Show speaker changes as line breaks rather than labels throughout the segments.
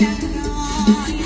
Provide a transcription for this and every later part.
Yeah.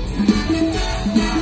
Yeah.